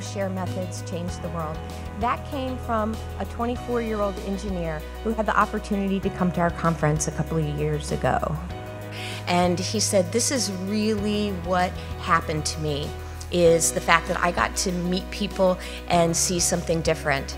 share methods change the world. That came from a 24 year old engineer who had the opportunity to come to our conference a couple of years ago. And he said, This is really what happened to me is the fact that I got to meet people and see something different.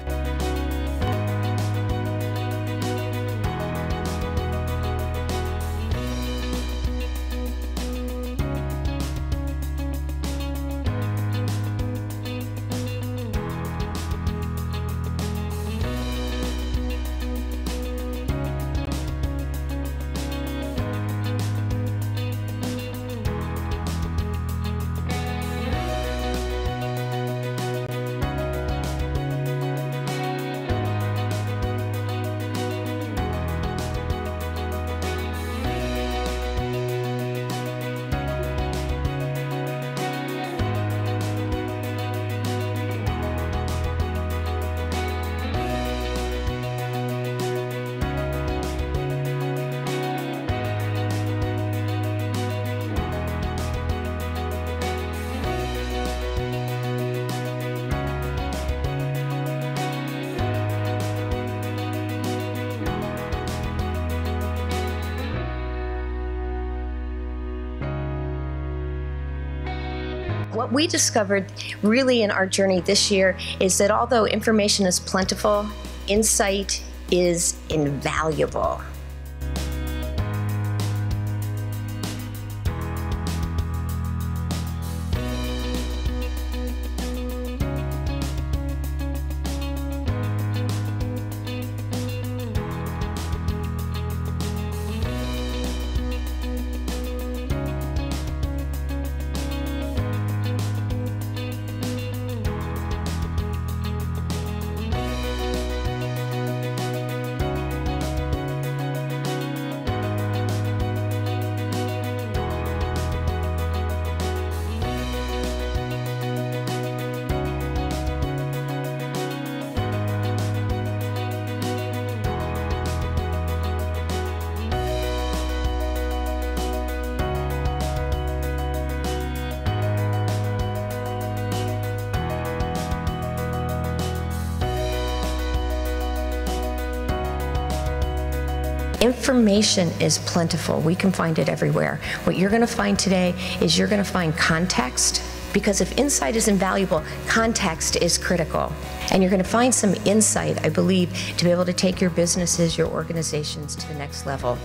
What we discovered really in our journey this year is that although information is plentiful, insight is invaluable. Information is plentiful. We can find it everywhere. What you're going to find today is you're going to find context because if insight is invaluable, context is critical. And you're going to find some insight, I believe, to be able to take your businesses, your organizations to the next level.